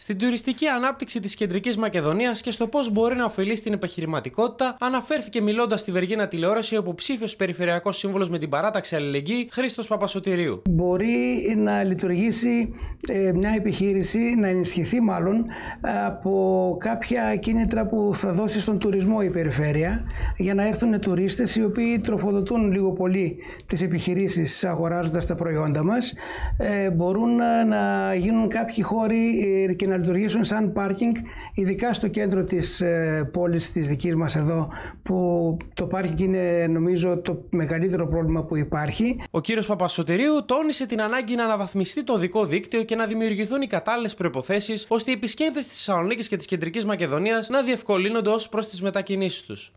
Στην τουριστική ανάπτυξη της Κεντρικής Μακεδονίας και στο πώς μπορεί να ωφελεί στην επιχειρηματικότητα, αναφέρθηκε μιλώντας στη Βεργίνα τηλεόραση ο υποψήφιο Περιφερειακός Σύμβουλος με την παράταξη Αλληλεγγύη, Χρήστος Παπασωτηρίου. Μπορεί να λειτουργήσει ε, μια επιχείρηση, να ενισχυθεί μάλλον από κάποια κίνητρα που θα δώσει στον τουρισμό η περιφέρεια για να έρθουν τουρίστες οι οποίοι τροφοδοτούν λίγο πολύ τις επιχειρήσεις αγοράζοντας τα προϊόντα μας. Ε, μπορούν να γίνουν κάποιοι χώροι ε, και να λειτουργήσουν σαν πάρκινγκ, ειδικά στο κέντρο της ε, πόλης της δικής μας εδώ, που το πάρκινγκ είναι νομίζω το μεγαλύτερο πρόβλημα που υπάρχει. Ο κύριος Παπασωτηρίου τόνισε την ανάγκη να αναβαθμιστεί το δικό δίκτυο και να δημιουργηθούν οι κατάλληλες προϋποθέσεις, ώστε οι επισκέπτες της Θεσσαλονίκης και της Κεντρικής Μακεδονίας να διευκολύνονται ως προς τις μετακινήσεις τους.